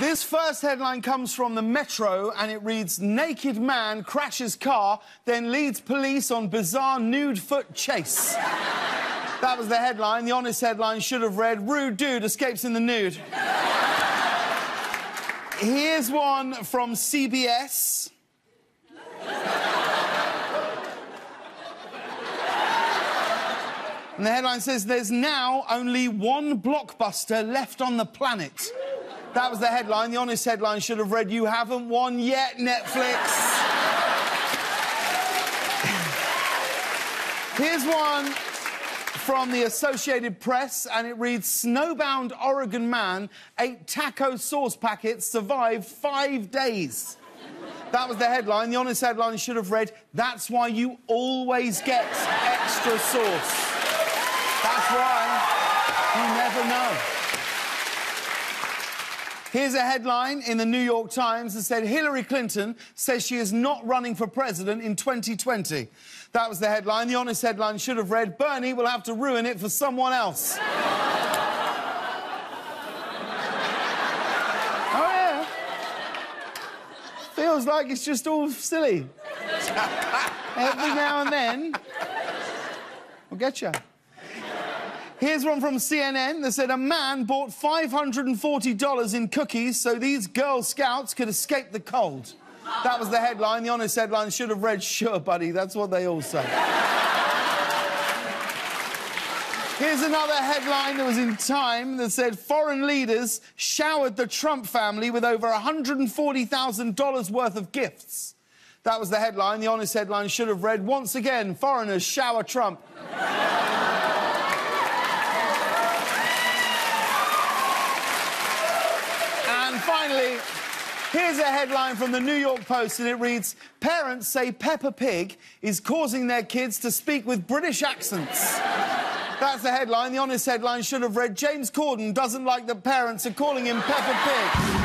This first headline comes from the Metro and it reads Naked man crashes car, then leads police on bizarre nude foot chase. that was the headline. The honest headline should have read Rude dude escapes in the nude. Here's one from CBS. And the headline says there's now only one blockbuster left on the planet. That was the headline. The honest headline should have read You haven't won yet, Netflix. Here's one from the Associated Press, and it reads Snowbound Oregon man ate taco sauce packets, survived five days. That was the headline. The honest headline should have read That's why you always get extra sauce. That's why you never know. Here's a headline in the New York Times that said Hillary Clinton says she is not running for president in 2020. That was the headline. The honest headline should have read Bernie will have to ruin it for someone else. oh, yeah. Feels like it's just all silly. Every now and then, we'll get you. Here's one from CNN that said a man bought $540 in cookies so these Girl Scouts could escape the cold. That was the headline. The honest headline should have read, Sure, buddy, that's what they all say. Here's another headline that was in Time that said foreign leaders showered the Trump family with over $140,000 worth of gifts. That was the headline. The honest headline should have read, Once again, foreigners shower Trump. Finally, here's a headline from the New York Post, and it reads Parents say Peppa Pig is causing their kids to speak with British accents. That's the headline. The honest headline should have read James Corden doesn't like that parents are calling him Peppa Pig.